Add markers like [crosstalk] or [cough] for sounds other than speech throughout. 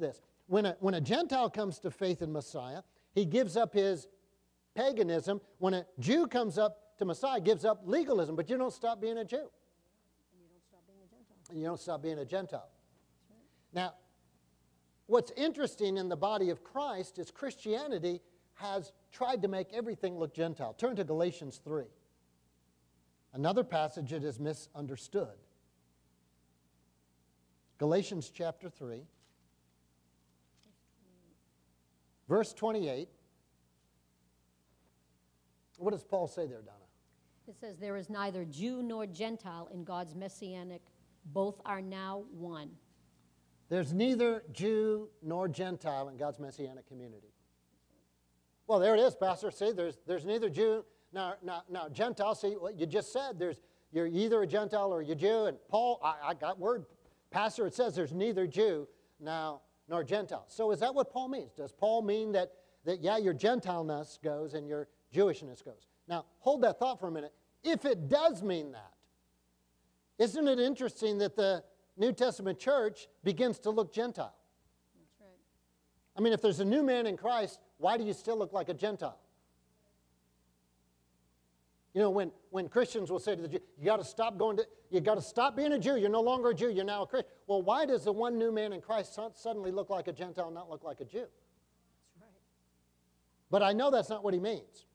this. When a, when a Gentile comes to faith in Messiah, he gives up his paganism. When a Jew comes up to Messiah, gives up legalism, but you don't stop being a Jew. And you don't stop being a Gentile. And you don't stop being a Gentile. Now, what's interesting in the body of Christ is Christianity has tried to make everything look Gentile. Turn to Galatians 3. Another passage that is misunderstood. Galatians chapter 3, verse 28. What does Paul say there, Donna? It says, There is neither Jew nor Gentile in God's messianic, both are now one. There's neither Jew nor Gentile in God's messianic community. Well, there it is, Pastor. See, there's, there's neither Jew now, now, now Gentile. See what you just said. There's you're either a Gentile or you're Jew. And Paul, I, I got word, Pastor. It says there's neither Jew now nor Gentile. So is that what Paul means? Does Paul mean that that yeah, your Gentileness goes and your Jewishness goes? Now, hold that thought for a minute. If it does mean that, isn't it interesting that the New Testament church begins to look Gentile? That's right. I mean, if there's a new man in Christ, why do you still look like a Gentile? You know, when, when Christians will say to the Jew, you got to stop going to, you got to stop being a Jew. You're no longer a Jew. You're now a Christian. Well, why does the one new man in Christ suddenly look like a Gentile, not look like a Jew? That's right. But I know that's not what he means.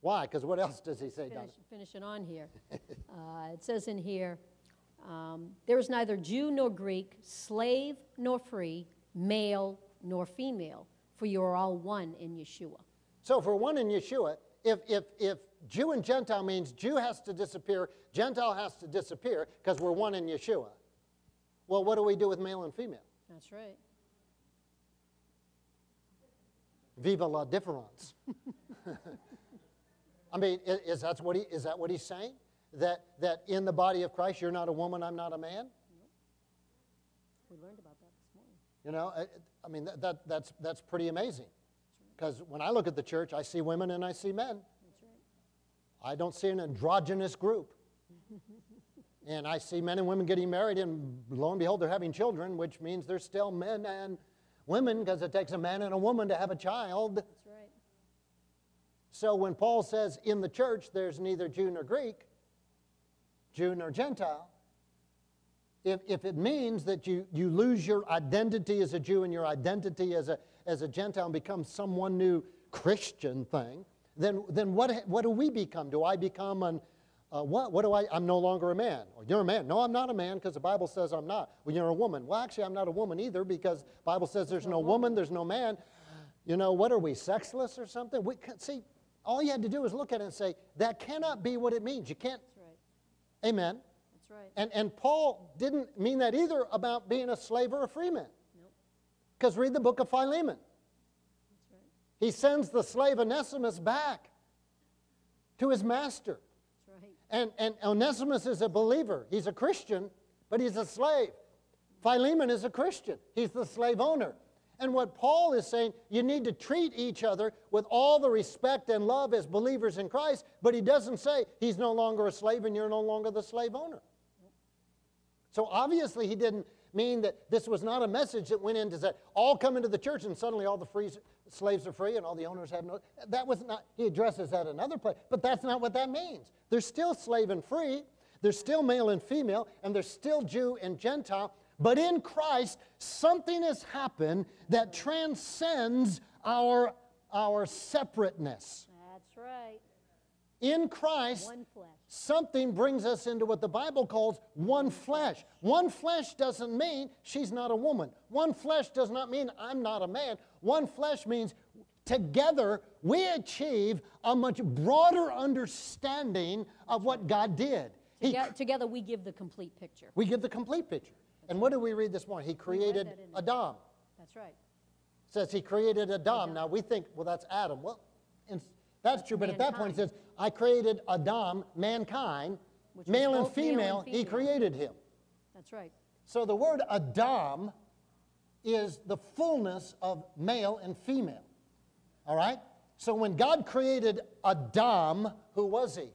Why? Because what else does he say? Finish, finishing on here. [laughs] uh, it says in here, um, there is neither Jew nor Greek, slave nor free, male nor female, for you are all one in Yeshua. So for one in Yeshua, if, if, if Jew and Gentile means Jew has to disappear, Gentile has to disappear because we're one in Yeshua. Well, what do we do with male and female? That's right. Viva la difference. [laughs] I mean, is, is, that what he, is that what he's saying? That, that in the body of Christ, you're not a woman, I'm not a man? We learned about that this morning. You know, I, I mean, that, that, that's, that's pretty amazing. Because when I look at the church, I see women and I see men. I don't see an androgynous group. [laughs] and I see men and women getting married, and lo and behold, they're having children, which means they're still men and women because it takes a man and a woman to have a child. That's right. So when Paul says in the church there's neither Jew nor Greek, Jew nor Gentile, if, if it means that you, you lose your identity as a Jew and your identity as a, as a Gentile and become some one new Christian thing, then, then what, what do we become? Do I become an, uh, what? What do I, I'm no longer a man. Or you're a man. No, I'm not a man because the Bible says I'm not. Well, you're a woman. Well, actually, I'm not a woman either because the Bible says there's no woman, there's no man. You know, what are we, sexless or something? We, see, all you had to do is look at it and say, that cannot be what it means. You can't. That's right. Amen. That's right. And, and Paul didn't mean that either about being a slave or a free man. Nope. Because read the book of Philemon. He sends the slave Onesimus back to his master. Right. And, and Onesimus is a believer. He's a Christian, but he's a slave. Philemon is a Christian. He's the slave owner. And what Paul is saying, you need to treat each other with all the respect and love as believers in Christ, but he doesn't say he's no longer a slave and you're no longer the slave owner. So obviously he didn't mean that this was not a message that went into say, all come into the church and suddenly all the free slaves are free and all the owners have no. That was not, he addresses that another place, but that's not what that means. There's still slave and free, there's still male and female, and there's still Jew and Gentile, but in Christ, something has happened that transcends our, our separateness. That's right. In Christ, One flesh. Something brings us into what the Bible calls one flesh. One flesh doesn't mean she's not a woman. One flesh does not mean I'm not a man. One flesh means together we achieve a much broader understanding of what God did. He, Toge- Together we give the complete picture. we give the complete picture. And what did we read this morning? He created that in there. Adam. That's right. says he created Adam. Now we think, well, that's Adam. Well, in, that's true, but at that point he says, I created Adam, mankind, male and, both male and female, he created him. That's right. So the word Adam is the fullness of male and female. All right? So when God created Adam, who was he?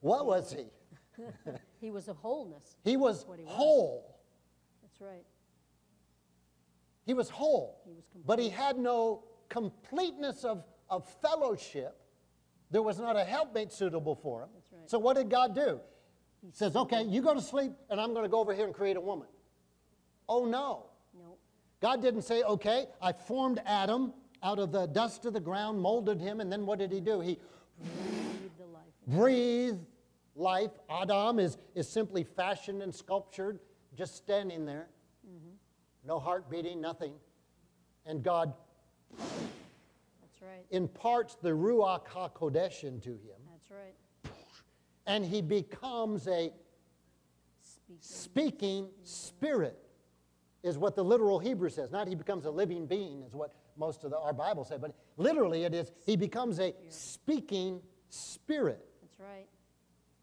What was he? [laughs] He was a wholeness. He was he was. whole. That's right. He was whole, He was but he had no completeness of, of fellowship. There was not a helpmate suitable for him. That's right. So what did God do? He says, okay, you go to sleep, and I'm going to go over here and create a woman. Oh, no. No. God didn't say, okay, I formed Adam out of the dust of the ground, molded him, and then what did he do? He Breathe the life. breathed life. Adam is, is simply fashioned and sculptured, just standing there. Mm-hmm. No heart beating, nothing. And God right. imparts the Ruach HaKodesh into him, That's right. and he becomes a Speak. speaking spirit, is what the literal Hebrew says. Not he becomes a living being, is what most of the, our Bible say, but literally it is he becomes a speaking spirit. That's right.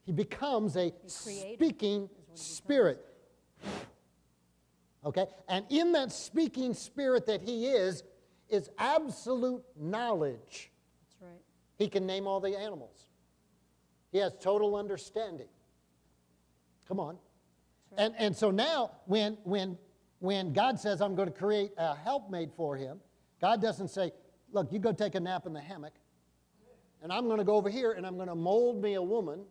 He becomes a speaking spirit. Okay? And in that speaking spirit that he is, is absolute knowledge. That's right. He can name all the animals. He has total understanding. Come on. And, and so now, when, when, when God says, I'm going to create a helpmate for him, God doesn't say, Look, you go take a nap in the hammock, and I'm going to go over here and I'm going to mold me a woman,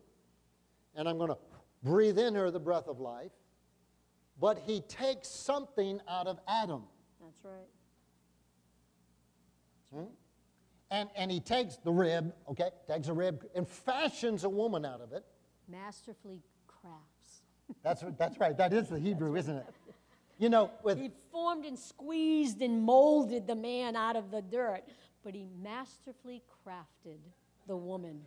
and I'm going to breathe in her the breath of life. But he takes something out of Adam. That's right. And, and he takes the rib, okay, takes a rib and fashions a woman out of it. Masterfully crafts. That's, that's right. That is the Hebrew, isn't it? You know, with He formed and squeezed and molded the man out of the dirt, but he masterfully crafted the woman.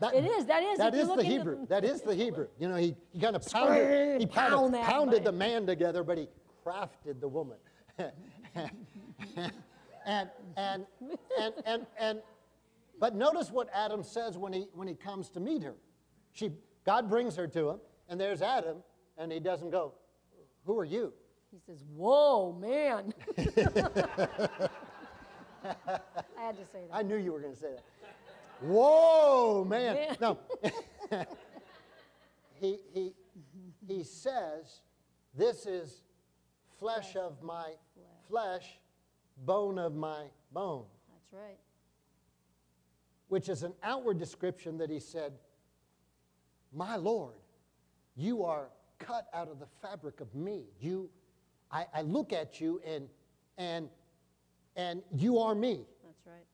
that, It is, that is, That is the Hebrew. That is the Hebrew. You know, he, he kind of pounded, he Pound pounded, pounded the man together, but he crafted the woman. [laughs] and, and, and, and, and, but notice what Adam says when he, when he comes to meet her. She, God brings her to him, and there's Adam, and he doesn't go, Who are you? He says, Whoa, man. [laughs] I had to say that. I knew you were going to say that. Whoa, man. Man. No. [laughs] he, he, he says, This is flesh of my flesh, bone of my bone, That's right. which is an outward description that he said, My Lord, you are cut out of the fabric of me. You, I, I look at you and, and, and you are me. That's right.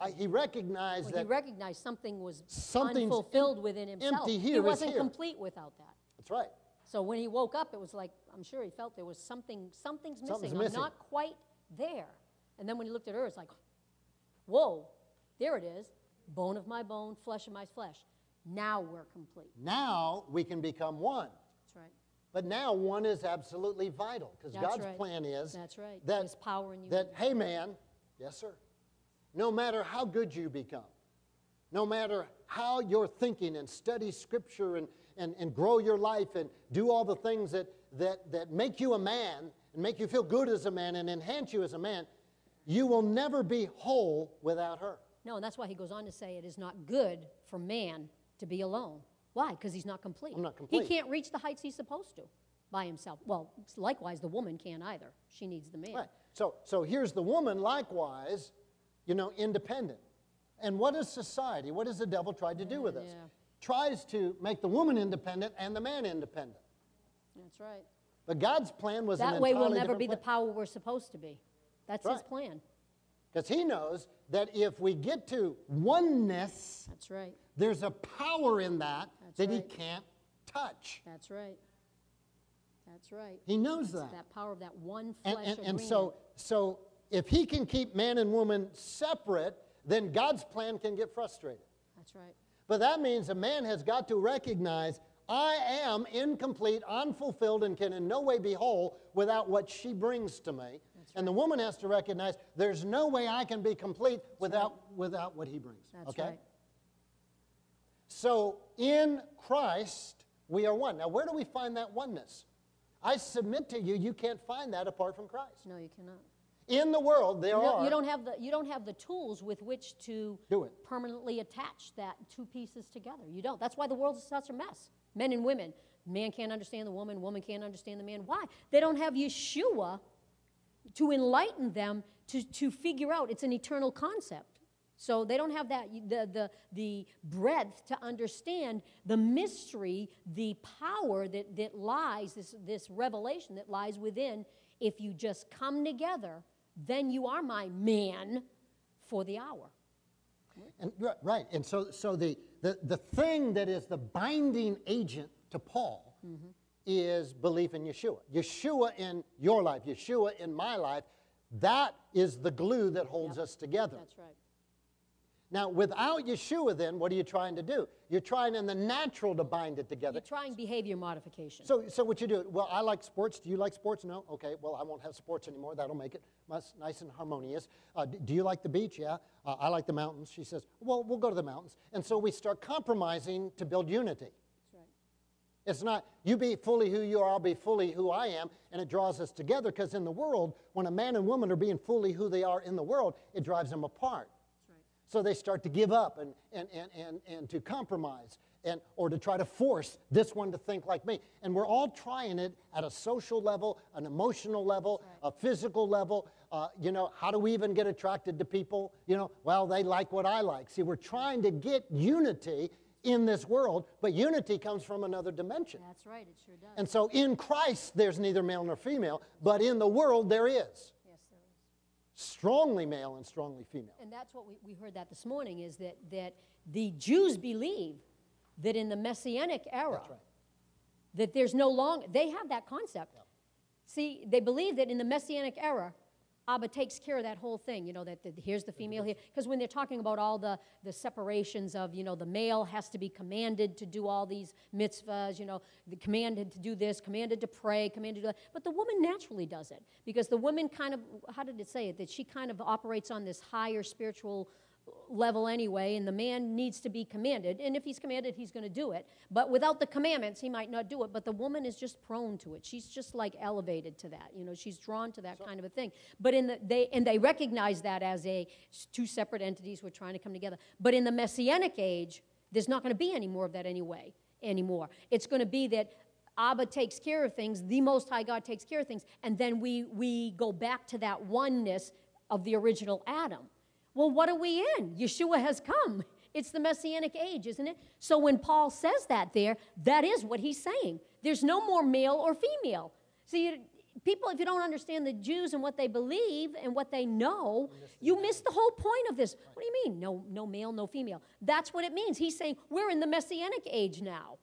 I, he recognized Well, that. he recognized something was unfulfilled within himself. empty here he wasn't here. complete without that. that's right. So when he woke up, it was like, I'm sure he felt there was something, something's missing. Something's missing. I'm not quite there. And then when he looked at her, it's like, whoa, there it is. Bone of my bone, flesh of my flesh. Now we're complete. Now we can become one. That's right. But now one is absolutely vital because God's right. plan is That's right. that, There's power in you. that, hey man, yes, sir, no matter how good you become, no matter how you're thinking and study scripture and, and, and grow your life and do all the things that, that, that make you a man make you feel good as a man and enhance you as a man, you will never be whole without her. No, and that's why he goes on to say it is not good for man to be alone. Why? Because he's not complete. I'm not complete. He can't reach the heights he's supposed to by himself. Well, likewise, the woman can't either. She needs the man. Right. So, so here's the woman, likewise, you know, independent. And what is society? What has the devil tried to do with us? Yeah. Tries to make the woman independent and the man independent. That's right. But God's plan was That way we'll never be the power we're supposed to be. That's his Right. plan. Because he knows that if we get to oneness, That's right. there's a power in that That's that he can't touch. That's right. That's right. He knows It's that. that power of that one flesh And, and, and so, so if he can keep man and woman separate, then God's plan can get frustrated. That's right. But that means a man has got to recognize I am incomplete, unfulfilled, and can in no way be whole without what she brings to me. And the woman has to recognize there's no way I can be complete without, without what he brings. That's okay? right. So in Christ, we are one. Now, where do we find that oneness? I submit to you, you can't find that apart from Christ. No, you cannot. In the world, there You are. you don't have the you don't have the tools with which to Do it. permanently attach that two pieces together. You don't. That's why the world is such a mess. Men and women. Man can't understand the woman. Woman can't understand the man. Why? They don't have Yeshua to enlighten them to, to figure out it's an eternal concept. So they don't have that the, the, the breadth to understand the mystery, the power that, that lies, this, this revelation that lies within. If you just come together, then you are my man for the hour. And, right, and so, so the, the, the thing that is the binding agent to Paul mm-hmm. is belief in Yeshua. Yeshua in your life, Yeshua in my life, that is the glue that holds yep. us together. That's right. Now, without Yeshua, then, what are you trying to do? You're trying in the natural to bind it together. You're trying behavior modification. So, so what you do? Well, I like sports. Do you like sports? No. Okay. Well, I won't have sports anymore. That'll make it nice and harmonious. Uh, do you like the beach? Yeah. Uh, I like the mountains. She says, Well, we'll go to the mountains. And so we start compromising to build unity. That's right. It's not you be fully who you are, I'll be fully who I am, and it draws us together. Because in the world, when a man and woman are being fully who they are in the world, it drives them apart. So they start to give up and, and, and, and, and to compromise and, or to try to force this one to think like me. And we're all trying it at a social level, an emotional level, right. a physical level. Uh, you know, how do we even get attracted to people? You know, well, they like what I like. See, we're trying to get unity in this world, but unity comes from another dimension. That's right, it sure does. And so in Christ, there's neither male nor female, but in the world, there is strongly male and strongly female. And that's what we, we heard that this morning is that, that the Jews believe that in the Messianic era, right. that there's no longer, they have that concept. See, they believe that in the Messianic era, Abba takes care of that whole thing, you know, that the, here's the female here. Mm-hmm. Because when they're talking about all the, the separations of, you know, the male has to be commanded to do all these mitzvahs, you know, the commanded to do this, commanded to pray, commanded to do that. But the woman naturally does it. Because the woman kind of, how did it say it? That she kind of operates on this higher spiritual level anyway, and the man needs to be commanded. And if he's commanded, he's going to do it. But without the commandments, he might not do it. But the woman is just prone to it. She's just like elevated to that. You know, she's drawn to that so, kind of a thing. But in the they and they recognize that as a two separate entities were trying to come together. But in the messianic age, there's not going to be any more of that anyway anymore. It's going to be that Abba takes care of things, the Most High God takes care of things, and then we, we go back to that oneness of the original Adam. Well, what are we in? Yeshua has come. It's the messianic age, isn't it? So when Paul says that there, that is what he's saying. There's no more male or female. See, people, if you don't understand the Jews and what they believe and what they know, you miss the whole point of this. What do you mean? No, no male, no female. That's what it means. He's saying we're in the messianic age now.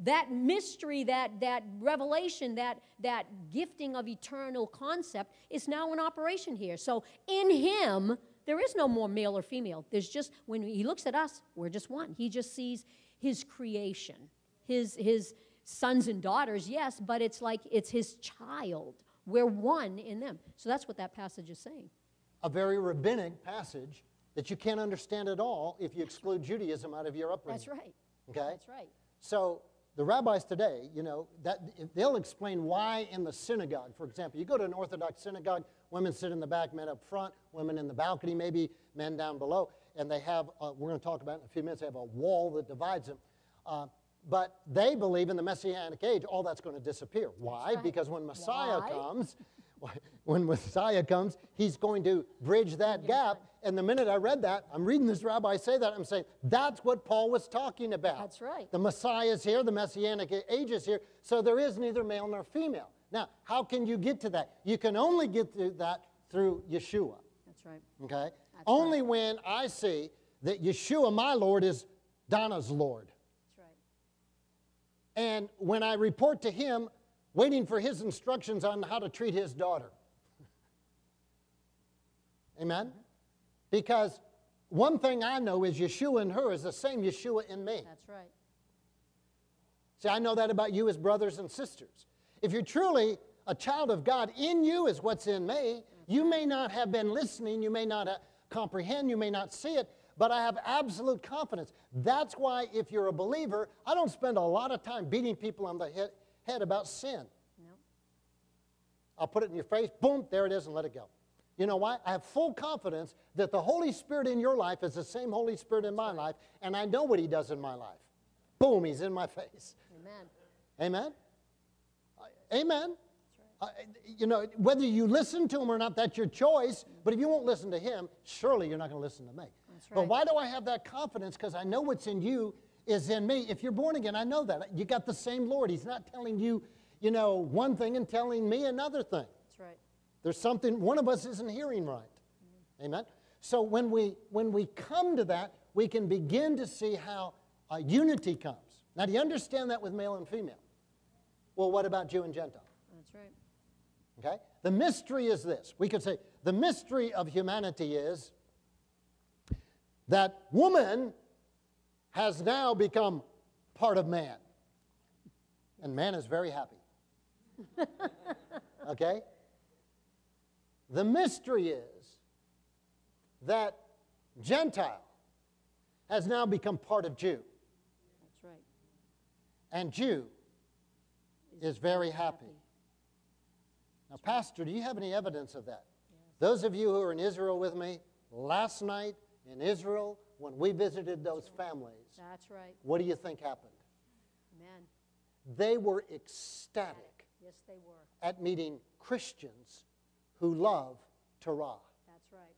That mystery, that, that revelation, that, that gifting of eternal concept is now in operation here. So in him, there is no more male or female. There's just, when he looks at us, we're just one. He just sees his creation, his, his sons and daughters, yes, but it's like it's his child. We're one in them. So that's what that passage is saying. A very rabbinic passage that you can't understand at all if you exclude Judaism out of your upbringing. That's right. Okay? That's right. So the rabbis today, you know, that they'll explain why in the synagogue, for example, you go to an Orthodox synagogue, women sit in the back, men up front, women in the balcony, maybe men down below, and they have, uh, we're going to talk about in a few minutes, they have a wall that divides them. Uh, but they believe in the Messianic age, all that's going to disappear. Why? Right. Because when Messiah Why? comes, [laughs] when Messiah comes, he's going to bridge that gap. And the minute I read that, I'm reading this rabbi say that, I'm saying, that's what Paul was talking about. That's right. The Messiah is here, the Messianic age is here, so there is neither male nor female. Now, how can you get to that? You can only get to that through Yeshua. That's right. Okay? That's only right. when I see that Yeshua, my Lord, is Donna's Lord. That's right. And when I report to him, waiting for his instructions on how to treat his daughter. Amen? Because one thing I know is Yeshua in her is the same Yeshua in me. That's right. See, I know that about you as brothers and sisters. If you're truly a child of God, in you is what's in me. You may not have been listening, you may not uh, comprehend, you may not see it, but I have absolute confidence. That's why, if you're a believer, I don't spend a lot of time beating people on the head, head about sin. No. I'll put it in your face, boom, there it is, and let it go. You know why? I have full confidence that the Holy Spirit in your life is the same Holy Spirit in my life, and I know what He does in my life. Boom, He's in my [laughs] face. Amen. Amen? Amen. Uh, you know, whether you listen to him or not, that's your choice. But if you won't listen to him, surely you're not going to listen to me. That's But why do I have that confidence? Because I know what's in you is in me. If you're born again, I know that. You got the same Lord. He's not telling you, you know, one thing and telling me another thing. That's right. There's something, one of us isn't hearing right. Amen? So when we, when we come to that, we can begin to see how uh, unity comes. Now, do you understand that with male and female? Well, what about Jew and Gentile? That's right. Okay? The mystery is this. We could say the mystery of humanity is that woman has now become part of man. And man is very happy. [laughs] okay? The mystery is that Gentile has now become part of Jew. That's right. And Jew is very happy. Now, Pastor, do you have any evidence of that? Those of you who are in Israel with me, last night in Israel, when we visited those families, That's right. what do you think happened? Amen. They were ecstatic Yes, they were. at meeting Christians who love Torah. That's right.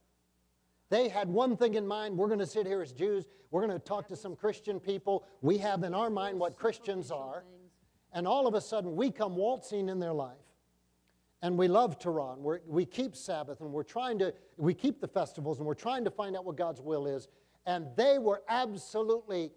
They had one thing in mind we're going to sit here as Jews, we're going to talk to some Christian people. We have in our mind what Christians are. And all of a sudden, we come waltzing in their life. And we love Torah. we're, we keep Sabbath, and we're trying to, we keep the festivals, and we're trying to find out what God's will is. And they were absolutely